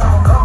I'm a